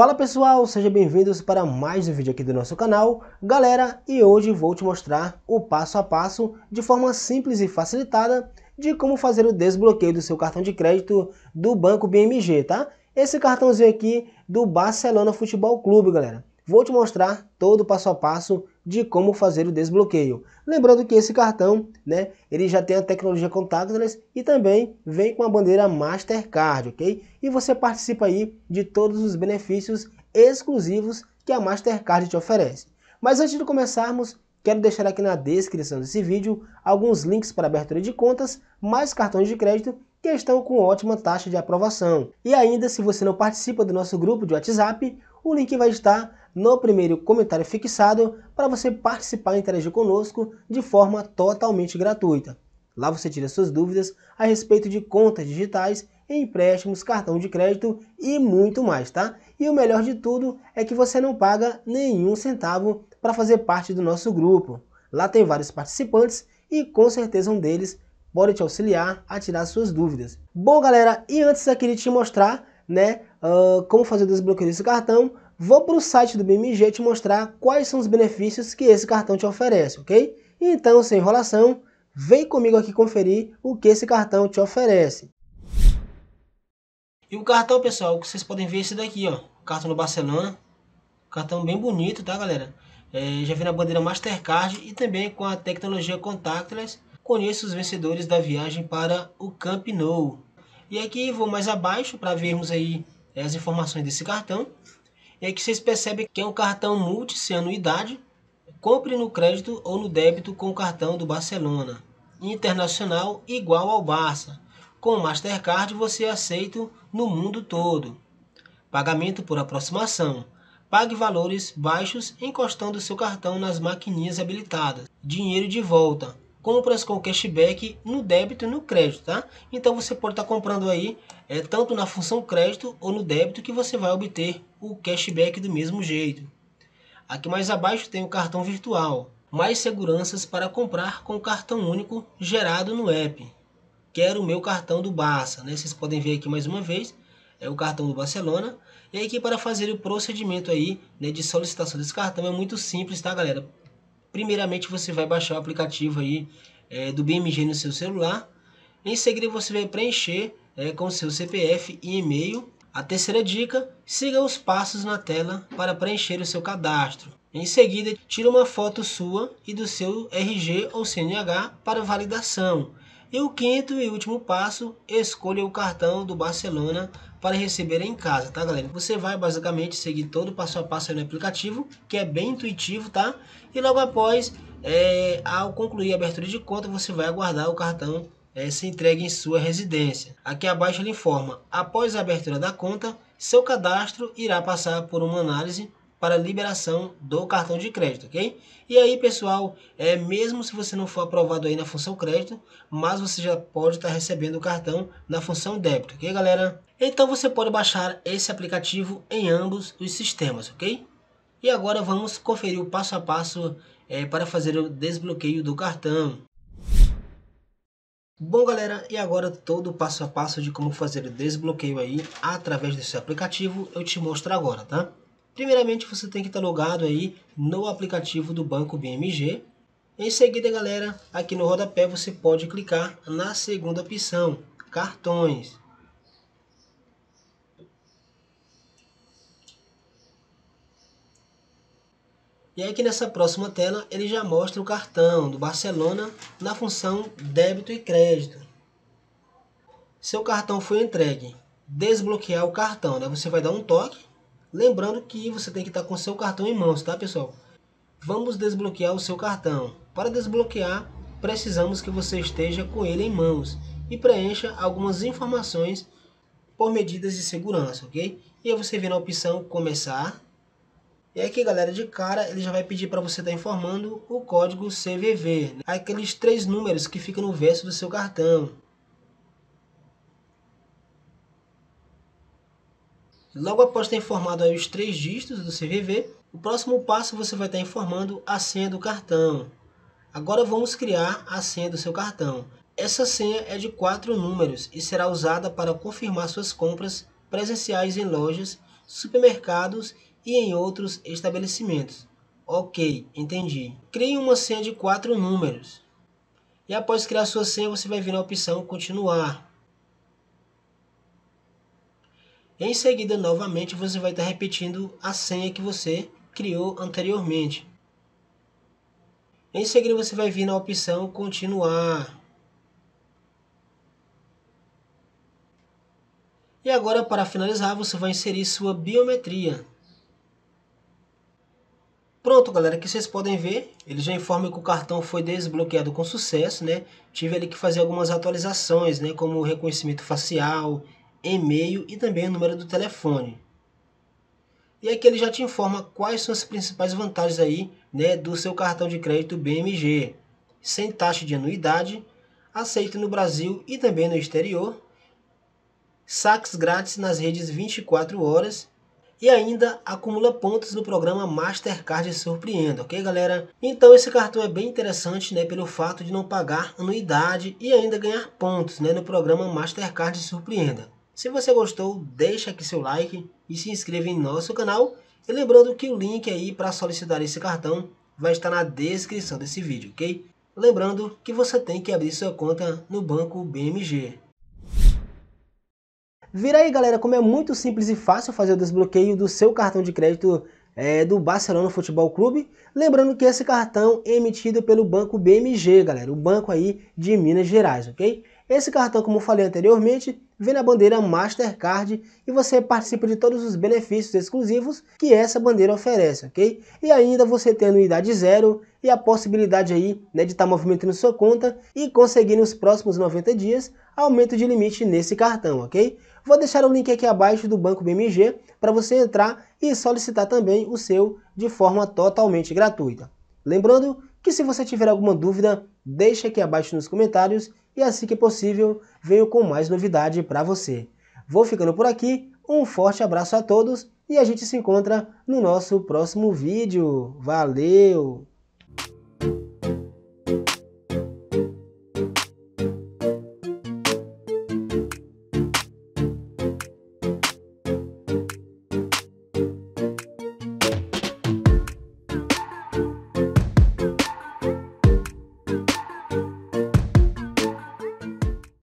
Fala pessoal, sejam bem-vindos para mais um vídeo aqui do nosso canal. Galera, e hoje vou te mostrar o passo a passo, de forma simples e facilitada, de como fazer o desbloqueio do seu cartão de crédito do Banco BMG, tá? Esse cartãozinho aqui do Barcelona Futebol Clube, galera. Vou te mostrar todo o passo a passo de como fazer o desbloqueio. Lembrando que esse cartão, né, ele já tem a tecnologia contactless e também vem com a bandeira Mastercard, ok? E você participa aí de todos os benefícios exclusivos que a Mastercard te oferece. Mas antes de começarmos, quero deixar aqui na descrição desse vídeo alguns links para abertura de contas, mais cartões de crédito que estão com ótima taxa de aprovação. E ainda, se você não participa do nosso grupo de WhatsApp, o link vai estar no primeiro comentário fixado para você participar e interagir conosco de forma totalmente gratuita. Lá você tira suas dúvidas a respeito de contas digitais, empréstimos, cartão de crédito e muito mais, tá? E o melhor de tudo é que você não paga nenhum centavo para fazer parte do nosso grupo. Lá tem vários participantes e com certeza um deles pode te auxiliar a tirar suas dúvidas. Bom galera, e antes eu queria te mostrar né, uh, como fazer o desbloqueio desse cartão, vou para o site do BMG te mostrar quais são os benefícios que esse cartão te oferece, ok? Então, sem enrolação, vem comigo aqui conferir o que esse cartão te oferece. E o cartão, pessoal, que vocês podem ver esse daqui, ó, cartão do Barcelona, cartão bem bonito, tá, galera? É, já vem na bandeira Mastercard e também com a tecnologia contactless. Conheça os vencedores da viagem para o Camp Nou. E aqui vou mais abaixo para vermos aí eh, as informações desse cartão. E aqui vocês percebem que é um cartão multi sem anuidade. Compre no crédito ou no débito com o cartão do Barcelona. Internacional igual ao Barça. Com o Mastercard você é aceita no mundo todo. Pagamento por aproximação. Pague valores baixos encostando seu cartão nas maquininhas habilitadas. Dinheiro de volta compras com cashback no débito e no crédito, tá? Então você pode estar tá comprando aí é, tanto na função crédito ou no débito que você vai obter o cashback do mesmo jeito. Aqui mais abaixo tem o cartão virtual, mais seguranças para comprar com cartão único gerado no app. Quero o meu cartão do Barça, né? Vocês podem ver aqui mais uma vez, é o cartão do Barcelona. E aqui para fazer o procedimento aí né, de solicitação desse cartão é muito simples, tá galera? Primeiramente você vai baixar o aplicativo aí é, do BMG no seu celular. Em seguida você vai preencher é, com seu CPF e e-mail. A terceira dica, siga os passos na tela para preencher o seu cadastro. Em seguida, tire uma foto sua e do seu RG ou CNH para validação. E o quinto e último passo, escolha o cartão do Barcelona para receber em casa, tá galera? Você vai basicamente seguir todo o passo a passo no aplicativo, que é bem intuitivo, tá? E logo após, é, ao concluir a abertura de conta, você vai aguardar o cartão é, se entregue em sua residência. Aqui abaixo ele informa, após a abertura da conta, seu cadastro irá passar por uma análise para liberação do cartão de crédito, ok? E aí, pessoal, é mesmo se você não for aprovado aí na função crédito, mas você já pode estar recebendo o cartão na função débito, ok, galera? Então você pode baixar esse aplicativo em ambos os sistemas, ok? E agora vamos conferir o passo a passo é, para fazer o desbloqueio do cartão. Bom galera, e agora todo o passo a passo de como fazer o desbloqueio aí através desse aplicativo eu te mostro agora, tá? Primeiramente, você tem que estar logado aí no aplicativo do Banco BMG. Em seguida, galera, aqui no rodapé você pode clicar na segunda opção, cartões. E aqui nessa próxima tela ele já mostra o cartão do Barcelona na função débito e crédito. Seu cartão foi entregue. Desbloquear o cartão, né? Você vai dar um toque Lembrando que você tem que estar com seu cartão em mãos, tá pessoal? Vamos desbloquear o seu cartão. Para desbloquear, precisamos que você esteja com ele em mãos e preencha algumas informações por medidas de segurança, ok? E aí você vem na opção começar. E aqui, galera, de cara, ele já vai pedir para você estar informando o código CVV, né? aqueles três números que ficam no verso do seu cartão. Logo após ter informado os três dígitos do CVV, o próximo passo você vai estar informando a senha do cartão. Agora vamos criar a senha do seu cartão. Essa senha é de quatro números e será usada para confirmar suas compras presenciais em lojas supermercados e em outros estabelecimentos. Ok, entendi. Crie uma senha de quatro números. E após criar sua senha, você vai vir na opção continuar. Em seguida, novamente, você vai estar repetindo a senha que você criou anteriormente. Em seguida, você vai vir na opção continuar. E agora, para finalizar, você vai inserir sua biometria. Pronto, galera, aqui vocês podem ver, ele já informa que o cartão foi desbloqueado com sucesso, né? Tive ali que fazer algumas atualizações, né? Como reconhecimento facial, e-mail e também o número do telefone. E aqui ele já te informa quais são as principais vantagens aí, né, do seu cartão de crédito BMG. Sem taxa de anuidade, aceito no Brasil e também no exterior, saques grátis nas redes 24 horas e ainda acumula pontos no programa Mastercard Surpreenda, ok galera? Então esse cartão é bem interessante né, pelo fato de não pagar anuidade e ainda ganhar pontos né, no programa Mastercard Surpreenda. Se você gostou, deixa aqui seu like e se inscreva em nosso canal. E lembrando que o link aí para solicitar esse cartão vai estar na descrição desse vídeo, ok? Lembrando que você tem que abrir sua conta no banco BMG. Vira aí galera como é muito simples e fácil fazer o desbloqueio do seu cartão de crédito é, do Barcelona Futebol Clube. Lembrando que esse cartão é emitido pelo banco BMG, galera, o banco aí de Minas Gerais, ok? Esse cartão, como falei anteriormente, vem na bandeira Mastercard e você participa de todos os benefícios exclusivos que essa bandeira oferece, ok? E ainda você tem anuidade zero e a possibilidade aí né, de estar tá movimentando sua conta e conseguir nos próximos 90 dias aumento de limite nesse cartão, ok? Vou deixar o link aqui abaixo do Banco BMG para você entrar e solicitar também o seu de forma totalmente gratuita. Lembrando que se você tiver alguma dúvida, deixe aqui abaixo nos comentários e assim que possível venho com mais novidade para você. Vou ficando por aqui, um forte abraço a todos e a gente se encontra no nosso próximo vídeo. Valeu! you